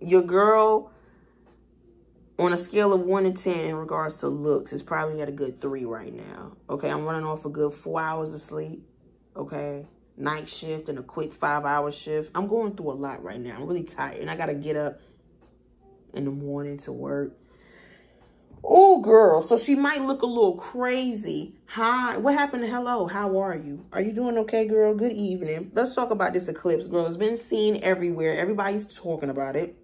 your girl on a scale of 1 to 10 in regards to looks is probably at a good 3 right now. Okay, I'm running off a good 4 hours of sleep. Okay, night shift and a quick 5-hour shift. I'm going through a lot right now. I'm really tired and I got to get up in the morning to work. Oh, girl. So she might look a little crazy. Hi. What happened hello? How are you? Are you doing okay, girl? Good evening. Let's talk about this eclipse, girl. It's been seen everywhere. Everybody's talking about it.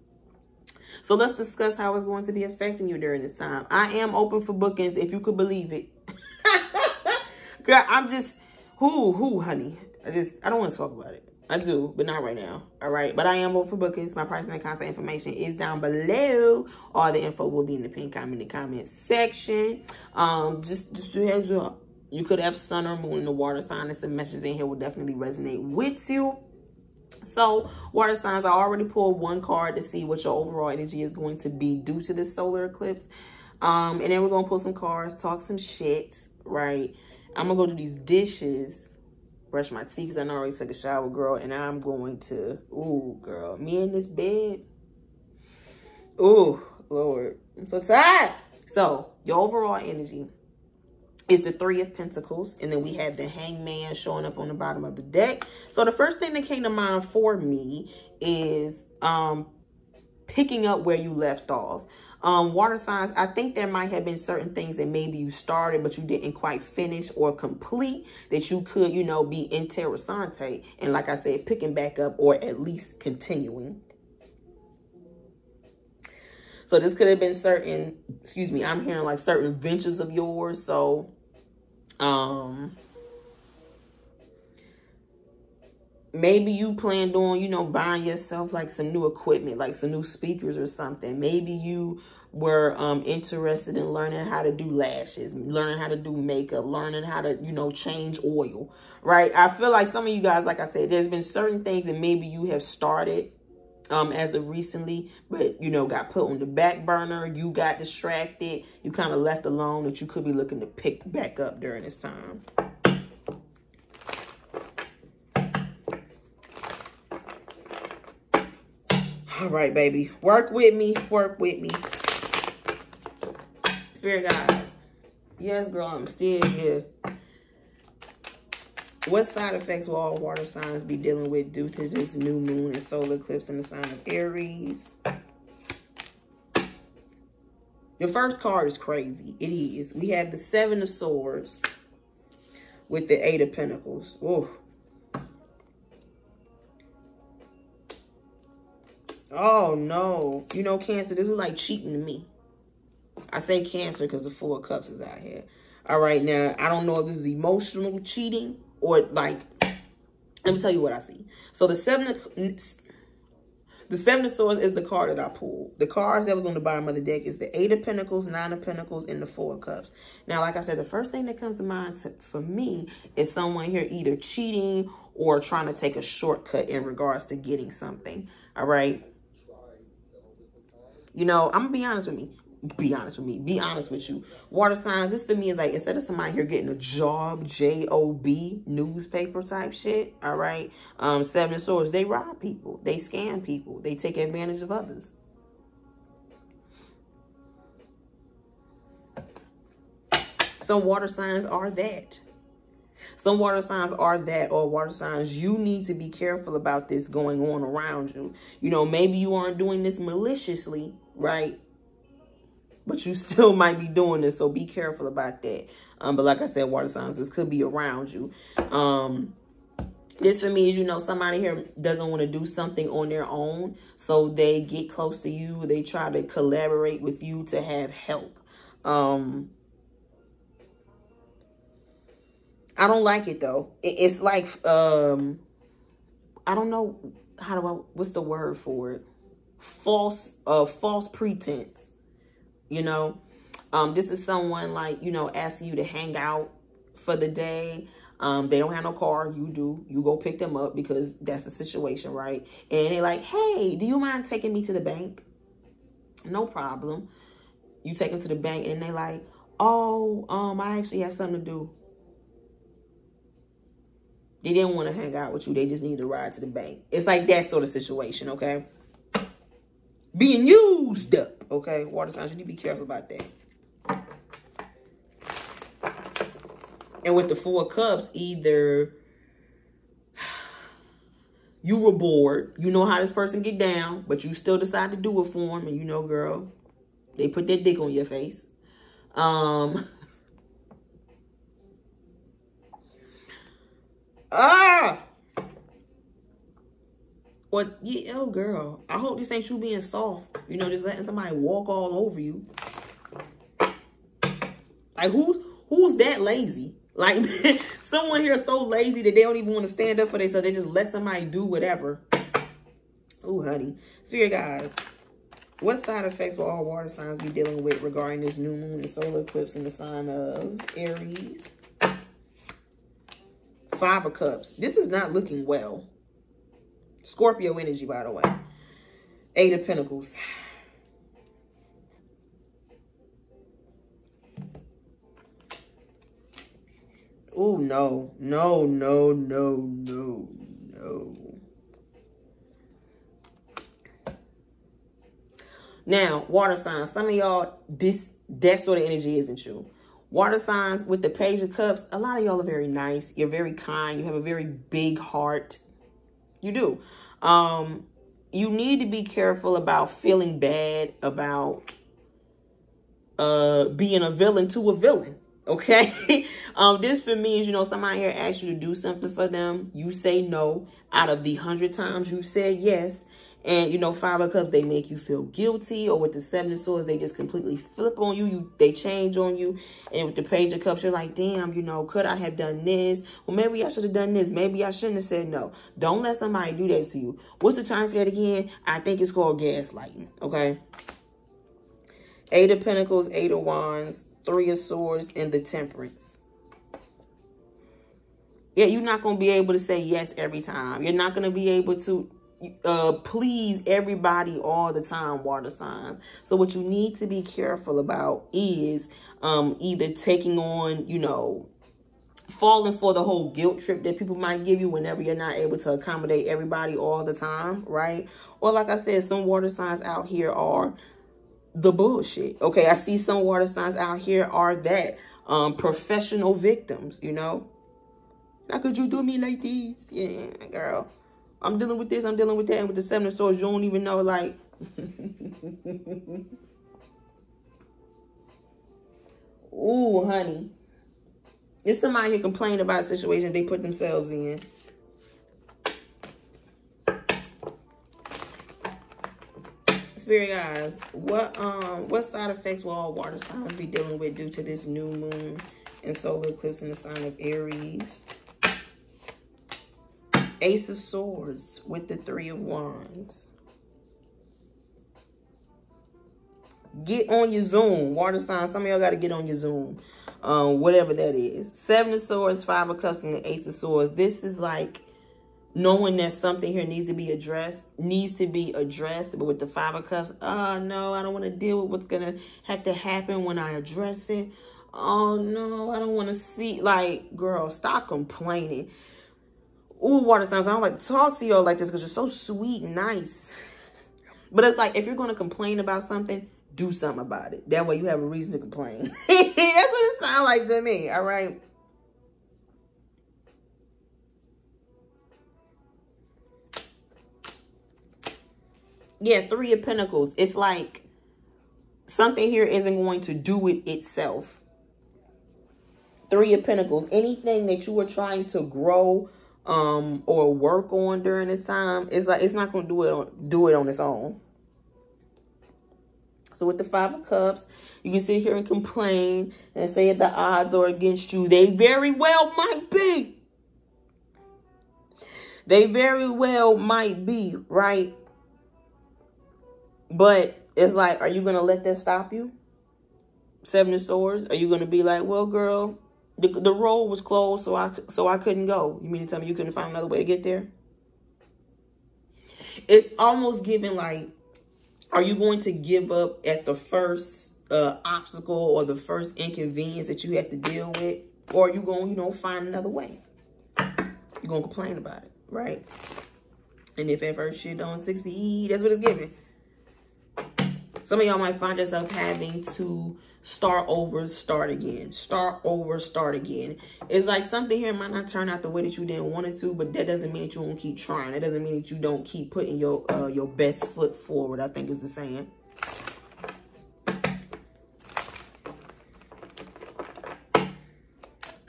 So let's discuss how it's going to be affecting you during this time. I am open for bookings, if you could believe it. girl, I'm just, who, who, honey? I just, I don't want to talk about it. I do, but not right now. All right. But I am open for bookings. My pricing and contact information is down below. All the info will be in the pin comment in the comment section. Um, just just a heads up. You could have sun or moon in the water sign. And some messages in here will definitely resonate with you. So, water signs, I already pulled one card to see what your overall energy is going to be due to this solar eclipse. Um, and then we're going to pull some cards, talk some shit, right? I'm going to go do these dishes brush my teeth because I I already took a shower, girl. And I'm going to, ooh, girl, me in this bed. Ooh, Lord, I'm so tired. So your overall energy is the three of pentacles and then we have the hangman showing up on the bottom of the deck so the first thing that came to mind for me is um picking up where you left off um, water signs, I think there might have been certain things that maybe you started, but you didn't quite finish or complete that you could, you know, be in interessante. And like I said, picking back up or at least continuing. So this could have been certain, excuse me, I'm hearing like certain ventures of yours. So, um, maybe you planned on, you know, buying yourself like some new equipment, like some new speakers or something. Maybe you were um, interested in learning how to do lashes, learning how to do makeup, learning how to, you know, change oil, right? I feel like some of you guys, like I said, there's been certain things that maybe you have started um, as of recently, but, you know, got put on the back burner. You got distracted. You kind of left alone that you could be looking to pick back up during this time. All right, baby. Work with me. Work with me. Spirit guys. Yes, girl, I'm still here. What side effects will all water signs be dealing with due to this new moon and solar eclipse in the sign of Aries? The first card is crazy. It is. We have the Seven of Swords with the Eight of Pentacles. Whoa. Oh, no. You know, Cancer, this is like cheating to me. I say Cancer because the Four of Cups is out here. All right, now, I don't know if this is emotional cheating or like, let me tell you what I see. So the Seven the Seven of Swords is the card that I pulled. The cards that was on the bottom of the deck is the Eight of Pentacles, Nine of Pentacles, and the Four of Cups. Now, like I said, the first thing that comes to mind for me is someone here either cheating or trying to take a shortcut in regards to getting something. All right. You know, I'm to be honest with me. Be honest with me. Be honest with you. Water signs, this for me is like, instead of somebody here getting a job, J-O-B, newspaper type shit, all right? Um, Seven of Swords, they rob people. They scam people. They take advantage of others. Some water signs are that. Some water signs are that or water signs. You need to be careful about this going on around you. You know, maybe you aren't doing this maliciously, right? But you still might be doing this, so be careful about that. Um, but like I said, water signs, this could be around you. Um, this for me is, you know, somebody here doesn't want to do something on their own. So they get close to you. They try to collaborate with you to have help. Um, I don't like it though. It's like, um, I don't know how do I, what's the word for it? False, uh, false pretense. You know, um, this is someone like, you know, asking you to hang out for the day. Um, they don't have no car. You do. You go pick them up because that's the situation, right? And they're like, hey, do you mind taking me to the bank? No problem. You take them to the bank and they like, oh, um, I actually have something to do. They didn't want to hang out with you. They just need to ride to the bank. It's like that sort of situation, okay? Being used up, okay? Water signs, you need to be careful about that. And with the four cups, either you were bored, you know how this person get down, but you still decide to do it for them, and you know, girl, they put their dick on your face. Um, ah, what? Yeah, oh, girl. I hope this ain't you being soft. You know, just letting somebody walk all over you. Like who's who's that lazy? Like someone here so lazy that they don't even want to stand up for themselves. They just let somebody do whatever. Oh, honey. Spirit guys, what side effects will all water signs be dealing with regarding this new moon and solar eclipse in the sign of Aries? Five of Cups. This is not looking well. Scorpio energy, by the way. Eight of Pentacles. Oh, no. No, no, no, no, no. Now, water signs. Some of y'all, this that sort of energy isn't you. Water signs with the Page of Cups, a lot of y'all are very nice. You're very kind. You have a very big heart. You do. Um, you need to be careful about feeling bad about uh being a villain to a villain. Okay. um, this for me is, you know, somebody here asks you to do something for them. You say no. Out of the hundred times you said yes, and, you know, Five of Cups, they make you feel guilty. Or with the Seven of Swords, they just completely flip on you. You They change on you. And with the Page of Cups, you're like, damn, you know, could I have done this? Well, maybe I should have done this. Maybe I shouldn't have said no. Don't let somebody do that to you. What's the term for that again? I think it's called gaslighting, okay? Eight of Pentacles, Eight of Wands, Three of Swords, and the Temperance. Yeah, you're not going to be able to say yes every time. You're not going to be able to uh, please everybody all the time, water sign. So what you need to be careful about is um, either taking on, you know, falling for the whole guilt trip that people might give you whenever you're not able to accommodate everybody all the time, right? Or like I said, some water signs out here are the bullshit. Okay, I see some water signs out here are that um, professional victims, you know? How could you do me like this? Yeah, girl. I'm dealing with this, I'm dealing with that. And with the seven of swords, you don't even know, like... Ooh, honey. There's somebody here complaining about a situation they put themselves in. Spirit guys, what um what side effects will all water signs be dealing with due to this new moon and solar eclipse in the sign of Aries? Ace of Swords with the Three of Wands. Get on your Zoom. Water sign. Some of y'all got to get on your Zoom. Um, whatever that is. Seven of Swords, Five of Cups, and the Ace of Swords. This is like knowing that something here needs to be addressed. Needs to be addressed. But with the Five of Cups, oh, no, I don't want to deal with what's going to have to happen when I address it. Oh, no, I don't want to see. Like, girl, stop complaining. Ooh, water signs, I don't like talk to y'all like this because you're so sweet and nice. But it's like, if you're going to complain about something, do something about it. That way you have a reason to complain. That's what it sounds like to me, all right? Yeah, Three of Pentacles. It's like something here isn't going to do it itself. Three of Pentacles. Anything that you are trying to grow um or work on during this time it's like it's not to do it on do it on its own. So with the five of cups you can sit here and complain and say the odds are against you. They very well might be. They very well might be right? But it's like are you to let that stop you? Seven of swords? Are you to be like well girl the, the road was closed, so I, so I couldn't go. You mean to tell me you couldn't find another way to get there? It's almost giving like, are you going to give up at the first uh, obstacle or the first inconvenience that you have to deal with? Or are you going, you know, find another way? you're to complain about it, right? And if at first shit don't succeed, that's what it's giving. Some of y'all might find yourself having to start over, start again. Start over, start again. It's like something here might not turn out the way that you didn't want it to, but that doesn't mean that you won't keep trying. It doesn't mean that you don't keep putting your uh, your best foot forward, I think is the saying.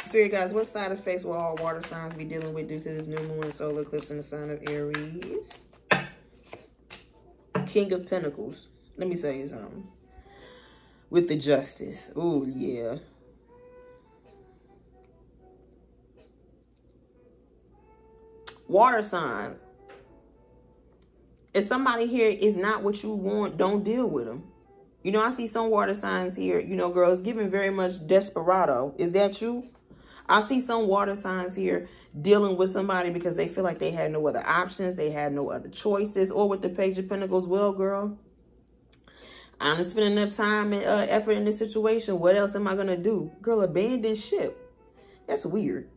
Spirit guys, what side effects will all water signs be dealing with due to this new moon and solar eclipse in the sign of Aries? King of Pentacles. Let me tell you something. With the justice. Oh, yeah. Water signs. If somebody here is not what you want, don't deal with them. You know, I see some water signs here. You know, girls giving very much desperado. Is that you? I see some water signs here dealing with somebody because they feel like they had no other options. They had no other choices. Or with the Page of Pentacles, well, girl, I'm spending enough time and uh, effort in this situation. What else am I going to do? Girl, abandon ship. That's weird.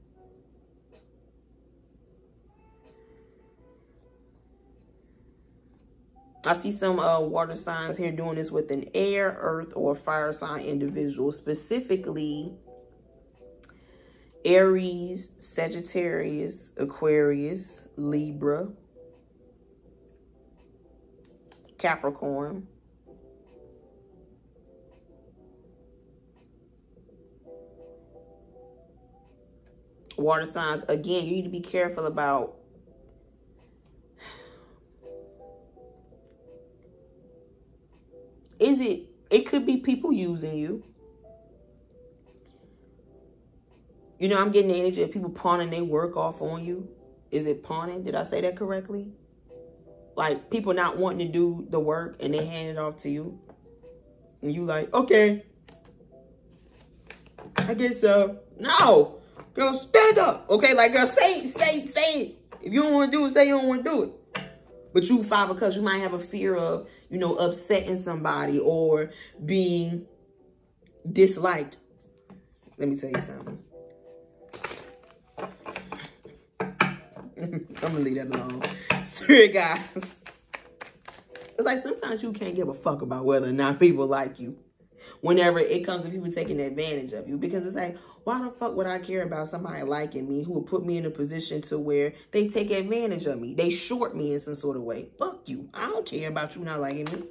I see some uh, water signs here doing this with an air, earth, or fire sign individual. Specifically, Aries, Sagittarius, Aquarius, Libra, Capricorn. Water signs, again, you need to be careful about is it it could be people using you You know, I'm getting the energy of people pawning their work off on you. Is it pawning? Did I say that correctly? Like people not wanting to do the work and they hand it off to you. And you like, okay. I guess so. No. Girl, stand up. Okay, like girl, say say, say it. If you don't want to do it, say you don't want to do it. But you five because you might have a fear of, you know, upsetting somebody or being disliked. Let me tell you something. I'm gonna leave that alone. Sorry, guys. It's like sometimes you can't give a fuck about whether or not people like you. Whenever it comes to people taking advantage of you. Because it's like, why the fuck would I care about somebody liking me who would put me in a position to where they take advantage of me? They short me in some sort of way. Fuck you. I don't care about you not liking me.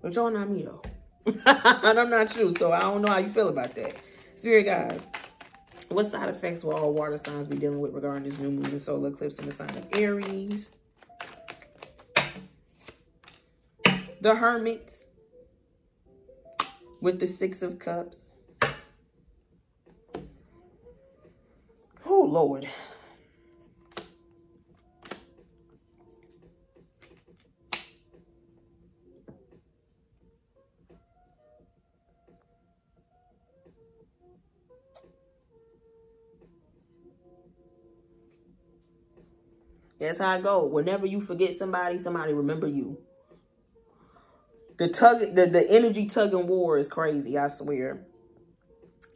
But y'all not me though. and I'm not you, so I don't know how you feel about that. Spirit guys, what side effects will all water signs be dealing with regarding this new moon and solar eclipse in the sign of Aries? The Hermit with the Six of Cups. Oh, Lord. That's how I go. Whenever you forget somebody, somebody remember you. The tug, the, the energy tug and war is crazy, I swear.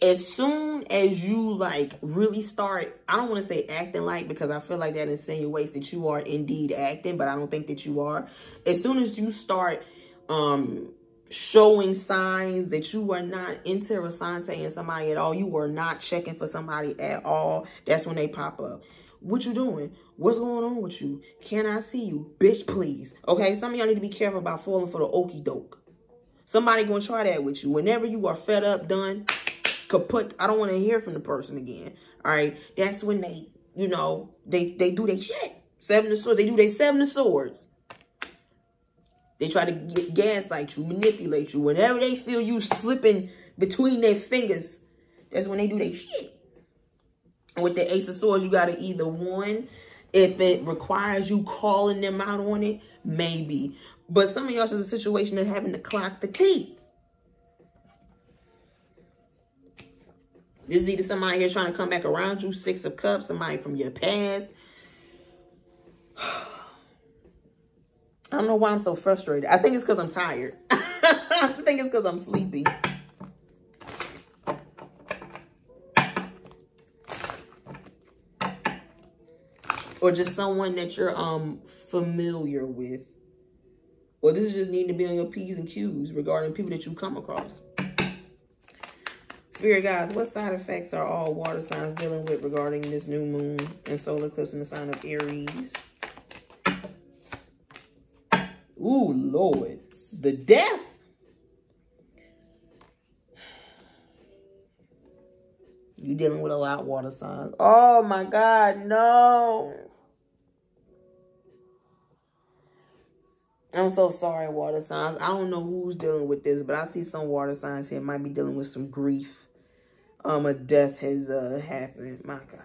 As soon as you like really start, I don't want to say acting like because I feel like that insinuates that you are indeed acting, but I don't think that you are. As soon as you start um showing signs that you are not into interessante in somebody at all, you are not checking for somebody at all, that's when they pop up. What you doing? What's going on with you? Can I see you? Bitch, please. Okay, some of y'all need to be careful about falling for the okey doke. Somebody gonna try that with you. Whenever you are fed up, done, kaput, I don't want to hear from the person again. All right, that's when they, you know, they they do their shit. Seven of swords. They do their seven of swords. They try to get gaslight you, manipulate you. Whenever they feel you slipping between their fingers, that's when they do their shit with the Ace of Swords, you got to either one, if it requires you calling them out on it, maybe. But some of y'all is a situation of having to clock the teeth. This is either somebody here trying to come back around you, Six of Cups, somebody from your past. I don't know why I'm so frustrated. I think it's because I'm tired. I think it's because I'm sleepy. Or just someone that you're um familiar with. Or this is just needing to be on your P's and Q's regarding people that you come across. Spirit guys, what side effects are all water signs dealing with regarding this new moon and solar eclipse in the sign of Aries? Ooh, Lord. The death. You dealing with a lot of water signs. Oh my God, no. I'm so sorry, water signs. I don't know who's dealing with this, but I see some water signs here might be dealing with some grief. Um, a death has uh happened. My God.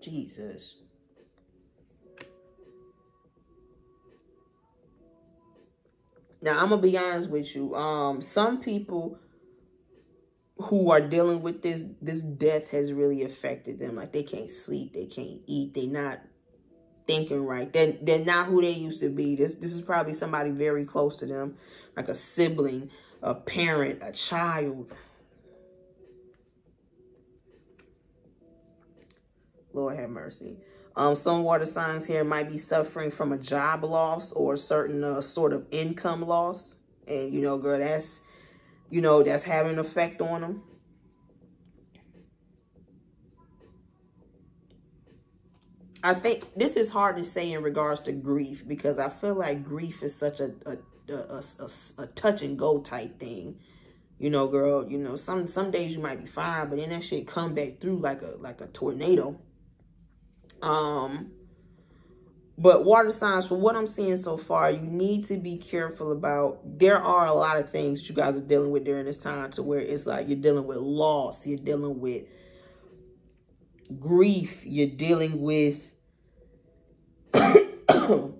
Jesus. Now, I'm going to be honest with you. Um, some people who are dealing with this, this death has really affected them. Like, they can't sleep. They can't eat. They're not thinking right. They're, they're not who they used to be. This, this is probably somebody very close to them. Like a sibling, a parent, a child. Lord have mercy. Um, some water signs here might be suffering from a job loss or a certain uh, sort of income loss. And, you know, girl, that's, you know, that's having an effect on them. I think this is hard to say in regards to grief because I feel like grief is such a, a, a, a, a touch and go type thing. You know, girl, you know, some some days you might be fine, but then that shit come back through like a like a tornado. Um, but water signs, from what I'm seeing so far, you need to be careful about. There are a lot of things that you guys are dealing with during this time to where it's like you're dealing with loss, you're dealing with grief, you're dealing with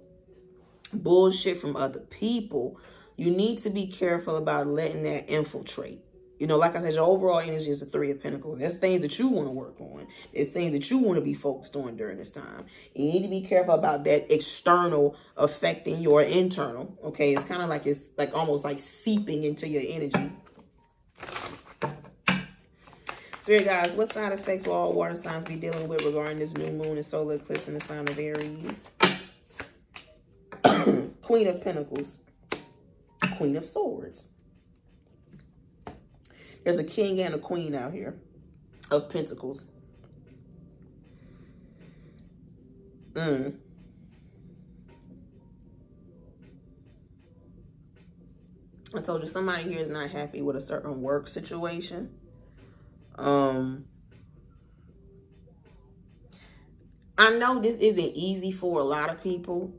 bullshit from other people. You need to be careful about letting that infiltrate. You know, like I said, your overall energy is the three of pentacles. There's things that you want to work on. There's things that you want to be focused on during this time. You need to be careful about that external affecting your internal. Okay, it's kind of like it's like almost like seeping into your energy. Spirit guys, what side effects will all water signs be dealing with regarding this new moon and solar eclipse in the sign of Aries? Queen of Pentacles. Queen of Swords. There's a king and a queen out here of pentacles. Mm. I told you somebody here is not happy with a certain work situation. Um, I know this isn't easy for a lot of people,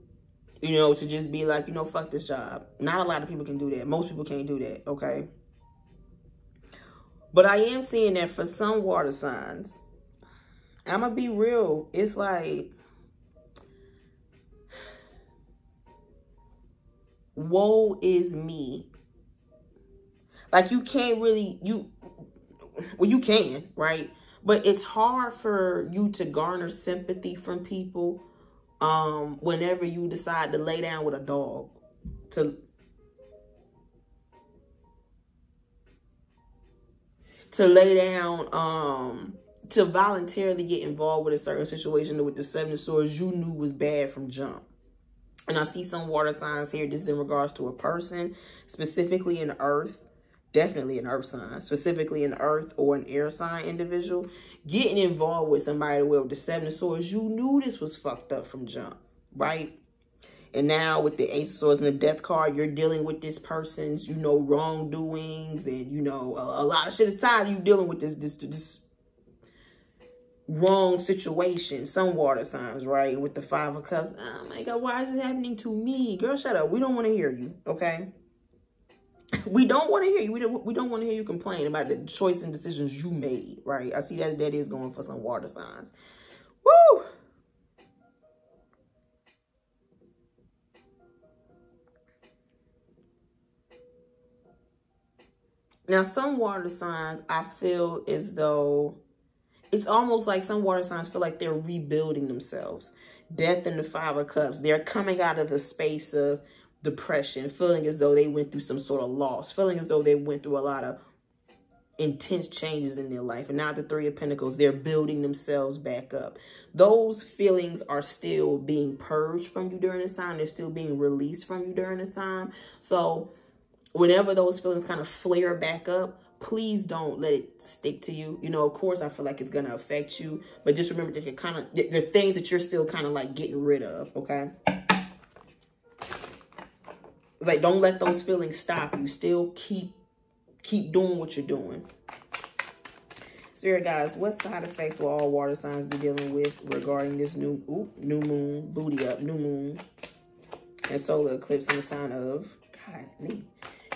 you know, to just be like, you know, fuck this job. Not a lot of people can do that. Most people can't do that, okay? But I am seeing that for some water signs, I'm going to be real. It's like, woe is me. Like you can't really, you, well, you can, right? But it's hard for you to garner sympathy from people um, whenever you decide to lay down with a dog. To to lay down, um, to voluntarily get involved with a certain situation with the seven of swords you knew was bad from jump. And I see some water signs here. This is in regards to a person, specifically an earth, definitely an earth sign, specifically an earth or an air sign individual. Getting involved with somebody with the seven of swords, you knew this was fucked up from jump, right? And now with the Ace of Swords and the Death card, you're dealing with this person's, you know, wrongdoings and, you know, a, a lot of shit is tied to you dealing with this, this, this wrong situation. Some water signs, right? And with the Five of Cups, oh my God, why is this happening to me? Girl, shut up. We don't want to hear you, okay? We don't want to hear you. We don't, we don't want to hear you complain about the choice and decisions you made, right? I see that that is going for some water signs. Woo! Now, some water signs, I feel as though it's almost like some water signs feel like they're rebuilding themselves. Death in the Five of Cups. They're coming out of a space of depression, feeling as though they went through some sort of loss, feeling as though they went through a lot of intense changes in their life. And now the Three of Pentacles, they're building themselves back up. Those feelings are still being purged from you during this time. They're still being released from you during this time. So whenever those feelings kind of flare back up, please don't let it stick to you. You know, of course, I feel like it's going to affect you. But just remember that you're kind of, there are things that you're still kind of like getting rid of, okay? like, don't let those feelings stop you. Still keep keep doing what you're doing. Spirit guys, what side effects will all water signs be dealing with regarding this new ooh, new moon, booty up, new moon, and solar eclipse in the sign of God,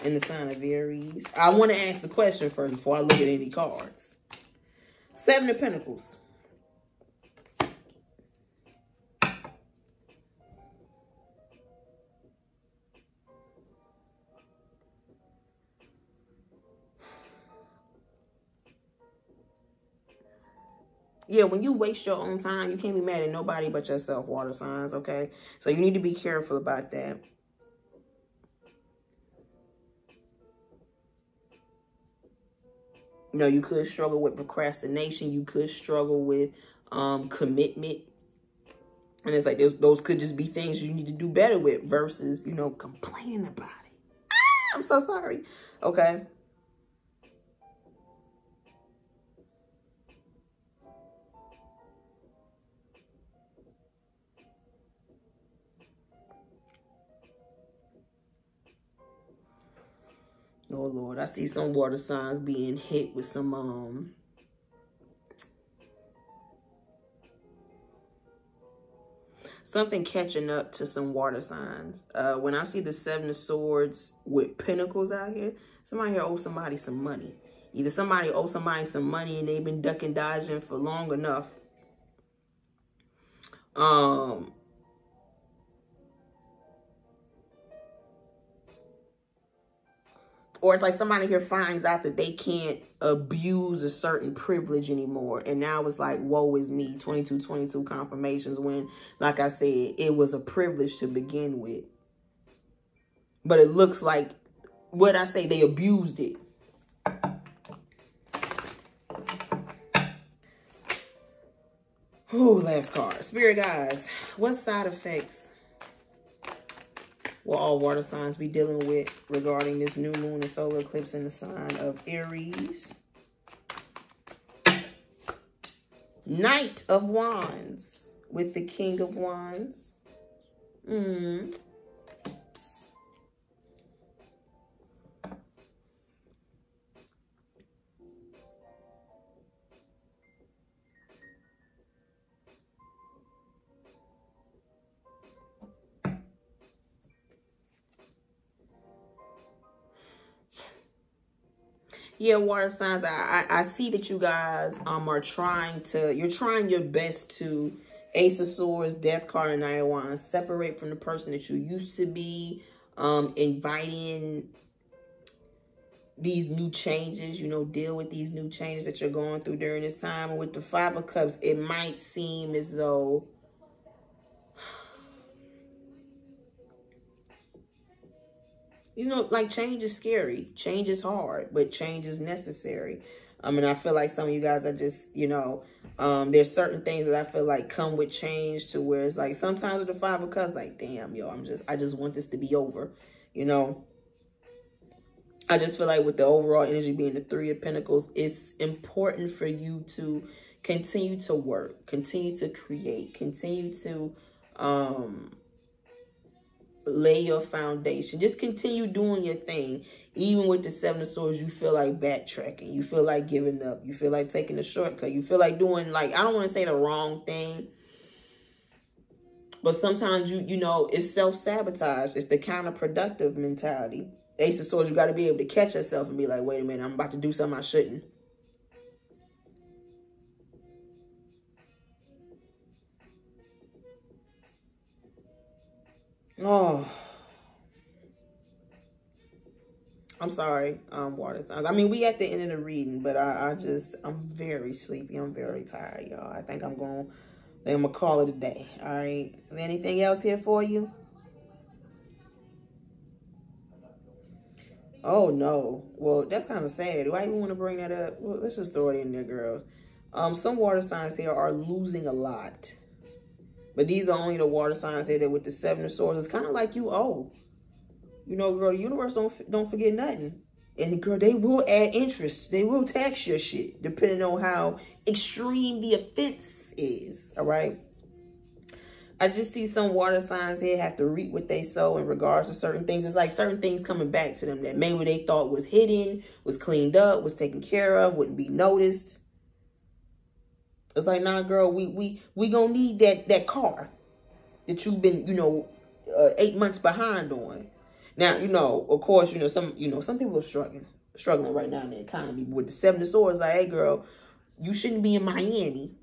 in the sign of Aries? I want to ask a question first before I look at any cards. Seven of Pentacles. yeah, when you waste your own time, you can't be mad at nobody but yourself, water signs, okay? So you need to be careful about that. You know, you could struggle with procrastination. You could struggle with um, commitment. And it's like those could just be things you need to do better with versus, you know, complaining about it. Ah, I'm so sorry. Okay. Oh Lord, I see some water signs being hit with some um something catching up to some water signs. Uh, when I see the Seven of Swords with pentacles out here, somebody here owes somebody some money. Either somebody owes somebody some money and they've been ducking, dodging for long enough. Um, or it's like somebody here finds out that they can't abuse a certain privilege anymore. And now it's like, woe is me, 2222 confirmations when, like I said, it was a privilege to begin with. But it looks like, what I say, they abused it. Oh, last card. Spirit guys, what side effects will all water signs be dealing with regarding this new moon and solar eclipse in the sign of Aries. Knight of Wands with the King of Wands. Mm. Yeah water signs I, I, I see that you guys um are trying to you're trying your best to ace of swords death card and nine of wands separate from the person that you used to be um inviting these new changes you know deal with these new changes that you're going through during this time. With the five of cups it might seem as though you know, like change is scary. Change is hard, but change is necessary. I mean, I feel like some of you guys are just, you know, um, there's certain things that I feel like come with change to where it's like sometimes with the five of cups, like, damn, yo, I'm just, I just want this to be over, you know. I just feel like with the overall energy being the three of pentacles, it's important for you to continue to work, continue to create, continue to, um, lay your foundation. Just continue doing your thing. Even with the Seven of Swords, you feel like backtracking. You feel like giving up. You feel like taking a shortcut. You feel like doing, like, I don't want to say the wrong thing. But sometimes, you you know, it's self-sabotage. It's the counterproductive mentality. Ace of Swords, you got to be able to catch yourself and be like, wait a minute, I'm about to do something I shouldn't. Oh. I'm sorry, um, water signs. I mean, we at the end of the reading, but I, I just, I'm very sleepy. I'm very tired, y'all. I think I'm going, I'm going to call it a day. All right. Anything else here for you? Oh no. Well, that's kind of sad. Do I even want to bring that up? Well, let's just throw it in there, girl. Um, some water signs here are losing a lot. But these are only the water signs here that with the seven of swords. It's kind of like you owe. You know, girl, the universe don't don't forget nothing. And girl, they will add interest. They will tax your shit, depending on how extreme the offense is. All right. I just see some water signs here have to reap what they sow in regards to certain things. It's like certain things coming back to them that maybe they thought was hidden, was cleaned up, was taken care of, wouldn't be noticed. It's like, nah, girl, we we we gonna need that that car that you've been, you know, uh, eight months behind on. Now, you know, of course, you know some, you know, some people are struggling, struggling right now in the economy. With the seven of swords, like, hey, girl, you shouldn't be in Miami.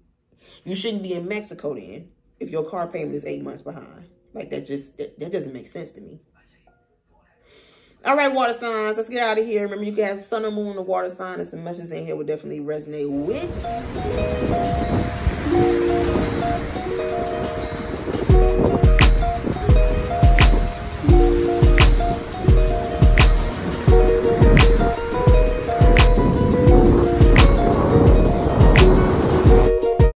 You shouldn't be in Mexico then if your car payment is eight months behind. Like that just that, that doesn't make sense to me. All right, water signs, let's get out of here. Remember, you can have sun or moon, the water sign, and some messages in here will definitely resonate with.